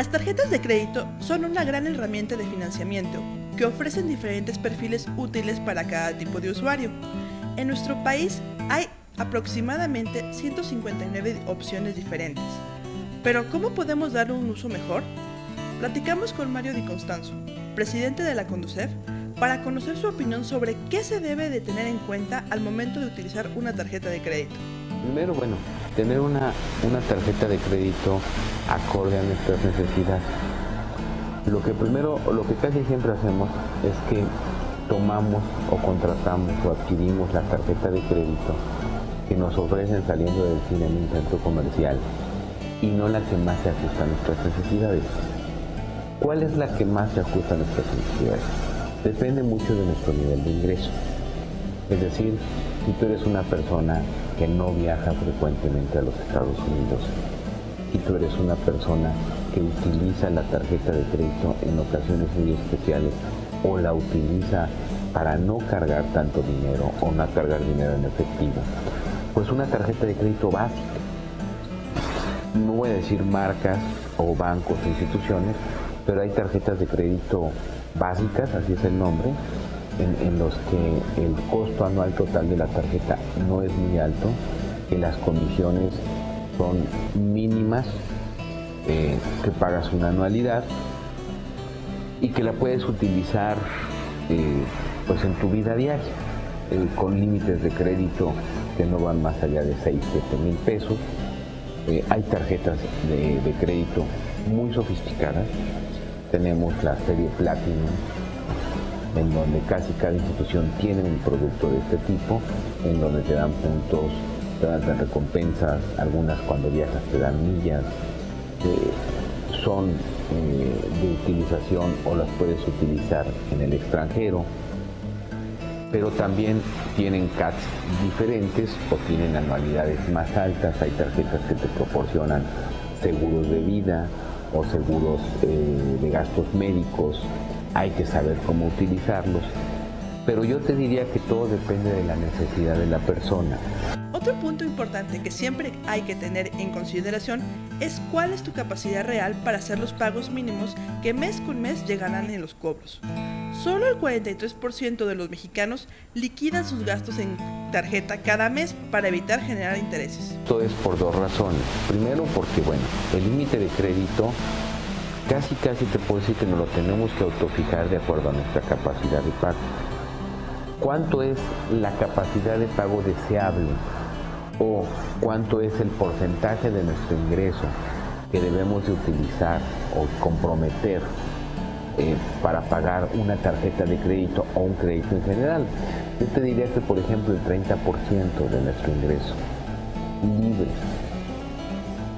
Las tarjetas de crédito son una gran herramienta de financiamiento que ofrecen diferentes perfiles útiles para cada tipo de usuario. En nuestro país hay aproximadamente 159 opciones diferentes. Pero ¿cómo podemos darle un uso mejor? Platicamos con Mario Di Constanzo, presidente de la Conducef, para conocer su opinión sobre qué se debe de tener en cuenta al momento de utilizar una tarjeta de crédito. Primero, bueno, tener una, una tarjeta de crédito acorde a nuestras necesidades. Lo que primero, lo que casi siempre hacemos es que tomamos o contratamos o adquirimos la tarjeta de crédito que nos ofrecen saliendo del cine en un centro comercial y no la que más se ajusta a nuestras necesidades. ¿Cuál es la que más se ajusta a nuestras necesidades? Depende mucho de nuestro nivel de ingreso. Es decir, si tú eres una persona que no viaja frecuentemente a los Estados Unidos, si tú eres una persona que utiliza la tarjeta de crédito en ocasiones muy especiales o la utiliza para no cargar tanto dinero o no cargar dinero en efectivo, pues una tarjeta de crédito básica. No voy a decir marcas o bancos instituciones, pero hay tarjetas de crédito básicas, así es el nombre, en, los que el costo anual total de la tarjeta no es muy alto, que las comisiones son mínimas, eh, que pagas una anualidad y que la puedes utilizar eh, pues en tu vida diaria, eh, con límites de crédito que no van más allá de 6, 7 mil pesos. hay tarjetas de crédito muy sofisticadas. Tenemos la serie Platinum, en donde casi cada institución tiene un producto de este tipo, en donde te dan puntos, te dan recompensas, algunas cuando viajas te dan millas, son eh, de utilización o las puedes utilizar en el extranjero, pero también tienen CATs diferentes o tienen anualidades más altas, hay tarjetas que te proporcionan seguros de vida o seguros eh, de gastos médicos, hay que saber cómo utilizarlos, pero yo te diría que todo depende de la necesidad de la persona. Otro punto importante que siempre hay que tener en consideración es cuál es tu capacidad real para hacer los pagos mínimos que mes con mes llegarán en los cobros. Solo el 43% de los mexicanos liquidan sus gastos en tarjeta cada mes para evitar generar intereses. Esto es por dos razones. Primero porque, bueno, el límite de crédito casi casi te puedo decir que nos lo tenemos que autofijar de acuerdo a nuestra capacidad de pago. ¿Cuánto es la capacidad de pago deseable? ¿O cuánto es el porcentaje de nuestro ingreso que debemos de utilizar o comprometer eh, para pagar una tarjeta de crédito o un crédito en general? Yo te diría que, por ejemplo, el 30% de nuestro ingreso libre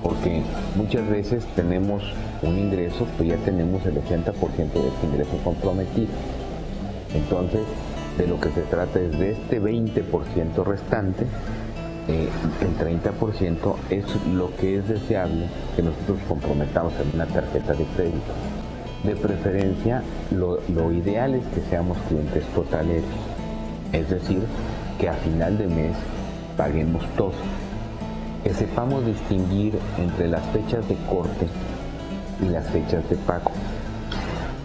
porque muchas veces tenemos un ingreso, pues ya tenemos el 80% de este ingreso comprometido. Entonces, de lo que se trata es de este 20% restante, eh, el 30% es lo que es deseable que nosotros comprometamos en una tarjeta de crédito. De preferencia, lo, lo ideal es que seamos clientes totales, es decir, que a final de mes paguemos todo que sepamos distinguir entre las fechas de corte y las fechas de pago.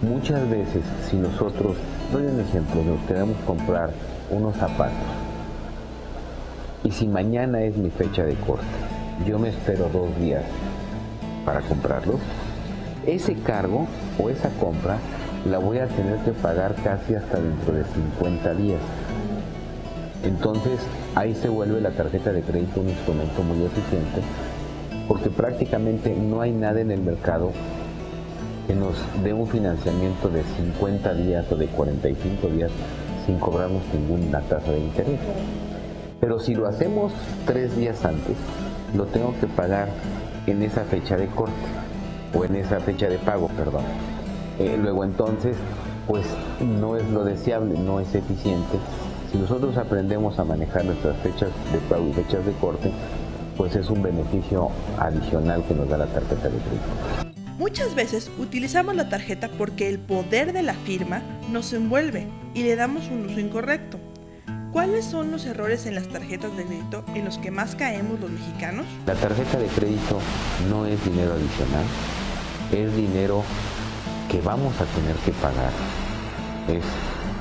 Muchas veces, si nosotros, doy un ejemplo, nos queremos comprar unos zapatos y si mañana es mi fecha de corte, yo me espero dos días para comprarlos, ese cargo o esa compra la voy a tener que pagar casi hasta dentro de 50 días. Entonces ahí se vuelve la tarjeta de crédito un instrumento muy eficiente porque prácticamente no hay nada en el mercado que nos dé un financiamiento de 50 días o de 45 días sin cobrarnos ninguna tasa de interés. Pero si lo hacemos tres días antes, lo tengo que pagar en esa fecha de corte o en esa fecha de pago, perdón. Eh, luego entonces, pues no es lo deseable, no es eficiente si nosotros aprendemos a manejar nuestras fechas de pago y fechas de corte, pues es un beneficio adicional que nos da la tarjeta de crédito. Muchas veces utilizamos la tarjeta porque el poder de la firma nos envuelve y le damos un uso incorrecto. ¿Cuáles son los errores en las tarjetas de crédito en los que más caemos los mexicanos? La tarjeta de crédito no es dinero adicional, es dinero que vamos a tener que pagar. Es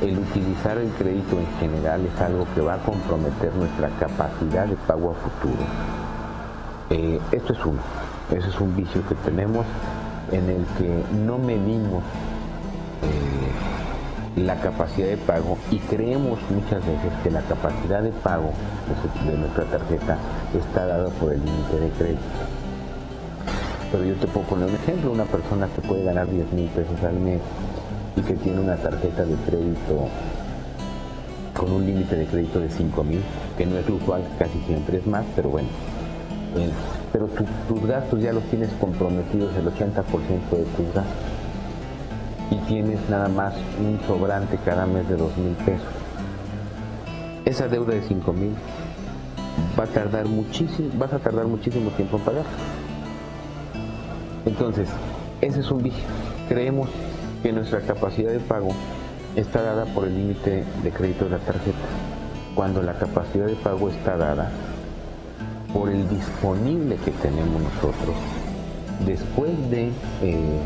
el utilizar el crédito en general es algo que va a comprometer nuestra capacidad de pago a futuro. Eh, esto es uno, ese es un vicio que tenemos en el que no medimos eh, la capacidad de pago y creemos muchas veces que la capacidad de pago de, nuestra tarjeta está dada por el límite de crédito. Pero yo te puedo poner un ejemplo, una persona que puede ganar 10 mil pesos al mes y que tiene una tarjeta de crédito con un límite de crédito de 5 mil, que no es usual, casi siempre es más, pero bueno. Pero tus gastos ya los tienes comprometidos el 80% de tus gastos y tienes nada más un sobrante cada mes de 2 mil pesos. Esa deuda de 5 mil va a tardar muchísimo, vas a tardar muchísimo tiempo en pagar. Entonces, ese es un vicio. Creemos que nuestra capacidad de pago está dada por el límite de crédito de la tarjeta, cuando la capacidad de pago está dada por el disponible que tenemos nosotros después de eh,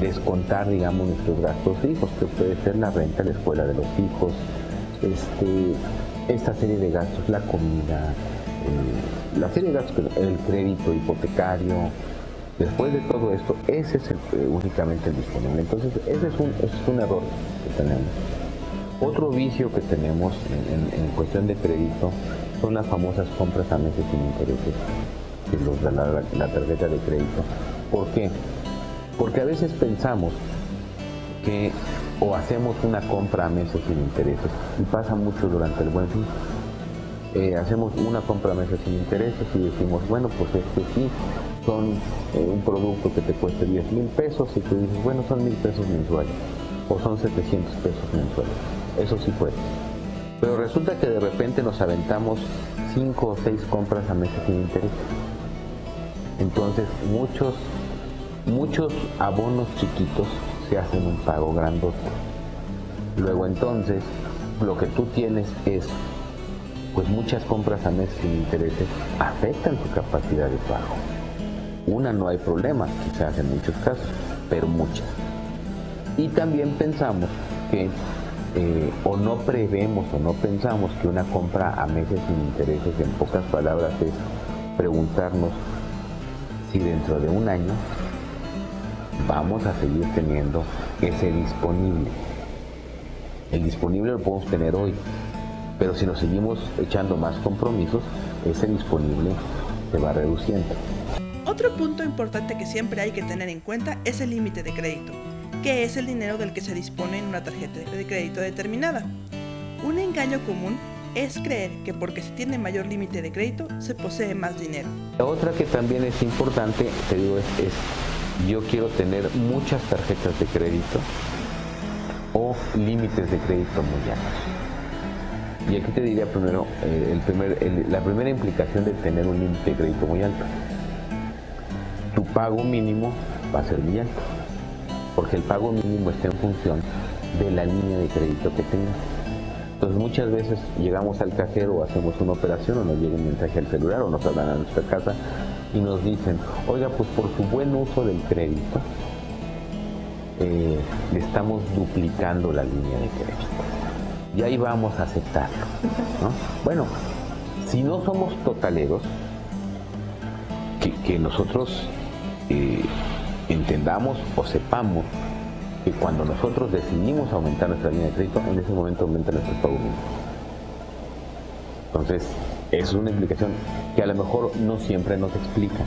descontar, digamos, nuestros gastos fijos, que puede ser la renta, la escuela de los hijos, este, esta serie de gastos, la comida, eh, la serie de gastos, el crédito hipotecario, Después de todo esto, ese es eh, únicamente el disponible. Entonces, ese es, un, es un error que tenemos. Otro vicio que tenemos en, cuestión de crédito son las famosas compras a meses sin intereses, que los da la, tarjeta de crédito. ¿Por qué? Porque a veces pensamos que o hacemos una compra a meses sin intereses y pasa mucho durante el buen fin. Eh, hacemos una compra a meses sin intereses y decimos, bueno, pues este sí, son eh, un producto que te cueste 10 mil pesos y tú dices, bueno, son mil pesos mensuales o son 700 pesos mensuales. Eso sí puede. Pero resulta que de repente nos aventamos 5 o 6 compras a meses sin interés. Entonces muchos, muchos abonos chiquitos se hacen un pago grandote. Luego entonces lo que tú tienes es pues muchas compras a meses sin intereses afectan tu capacidad de pago. Una no hay problema, quizás en muchos casos, pero muchas. Y también pensamos que eh, o no prevemos o no pensamos que una compra a meses sin intereses, en pocas palabras, es preguntarnos si dentro de un año vamos a seguir teniendo ese disponible. El disponible lo podemos tener hoy, pero si nos seguimos echando más compromisos, ese disponible se va reduciendo. Otro punto importante que siempre hay que tener en cuenta es el límite de crédito, que es el dinero del que se dispone en una tarjeta de crédito determinada. Un engaño común es creer que porque se tiene mayor límite de crédito se posee más dinero. La otra que también es importante, te digo, es, yo quiero tener muchas tarjetas de crédito o límites de crédito muy altos. Y aquí te diría primero, eh, el primer, la primera implicación de tener un límite de crédito muy alto tu pago mínimo va a ser alto, porque el pago mínimo está en función de la línea de crédito que tengas. Entonces muchas veces llegamos al cajero o hacemos una operación o nos llega un mensaje al celular o nos hablan a nuestra casa y nos dicen, oiga, pues por su buen uso del crédito, eh, le estamos duplicando la línea de crédito. Y ahí vamos a aceptarlo. Bueno, si no somos totaleros, que nosotros entendamos o sepamos que cuando nosotros decidimos aumentar nuestra línea de crédito, en ese momento aumenta nuestro pago mínimo. Entonces, es una implicación que a lo mejor no siempre nos explica.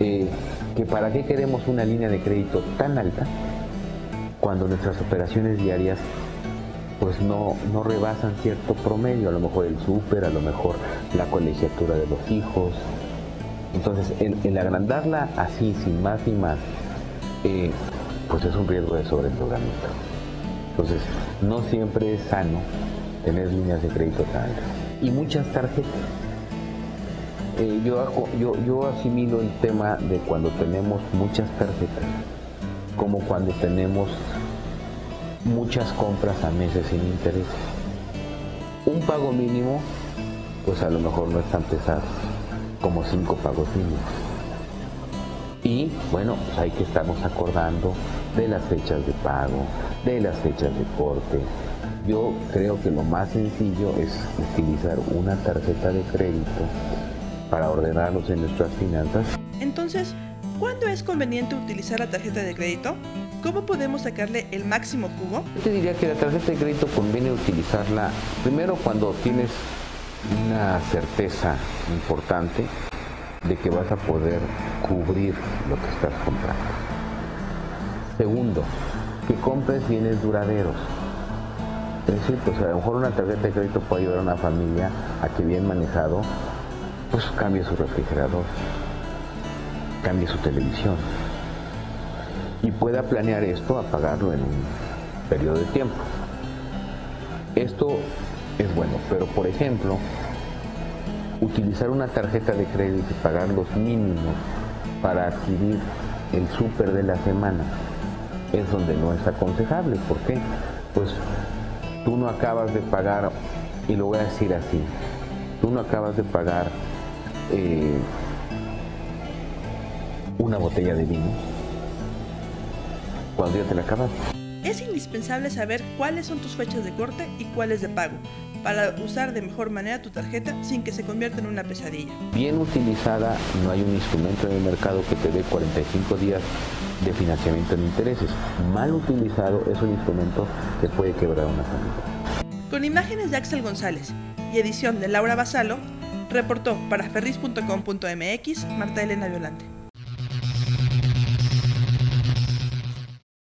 Eh, que para qué queremos una línea de crédito tan alta cuando nuestras operaciones diarias pues no, no rebasan cierto promedio, a lo mejor el súper, a lo mejor la colegiatura de los hijos, entonces, el, agrandarla así, sin más y más, eh, pues es un riesgo de sobreendeudamiento. Entonces, no siempre es sano tener líneas de crédito tan altas. Y muchas tarjetas. Eh, yo, yo, asimilo el tema de cuando tenemos muchas tarjetas como cuando tenemos muchas compras a meses sin interés. Un pago mínimo, pues a lo mejor no es tan pesado como cinco pagos mínimos. Y bueno, pues hay que estarnos acordando de las fechas de pago, de las fechas de corte. Yo creo que lo más sencillo es utilizar una tarjeta de crédito para ordenarlos en nuestras finanzas. Entonces, ¿cuándo es conveniente utilizar la tarjeta de crédito? ¿Cómo podemos sacarle el máximo jugo? Yo te diría que la tarjeta de crédito conviene utilizarla primero cuando tienes una certeza importante de que vas a poder cubrir lo que estás comprando. Segundo, que compres bienes duraderos. Es decir, pues a lo mejor una tarjeta de crédito puede ayudar a una familia a que bien manejado, pues cambie su refrigerador, cambie su televisión y pueda planear esto a pagarlo en un periodo de tiempo. Esto es bueno, pero por ejemplo, utilizar una tarjeta de crédito y pagar los mínimos para adquirir el súper de la semana es donde no es aconsejable. ¿Por qué? Pues tú no acabas de pagar, y lo voy a decir así, tú no acabas de pagar eh, una botella de vino cuando ya te la acabas. Es indispensable saber cuáles son tus fechas de corte y cuáles de pago para usar de mejor manera tu tarjeta sin que se convierta en una pesadilla. Bien utilizada, no hay un instrumento en el mercado que te dé 45 días de financiamiento en intereses. Mal utilizado es un instrumento que puede quebrar una familia. Con imágenes de Axel González y edición de Laura Basalo, reportó para ferris.com.mx Marta Elena Violante.